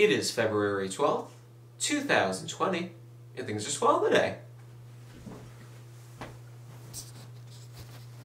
It is February 12th, 2020, and things are swell today.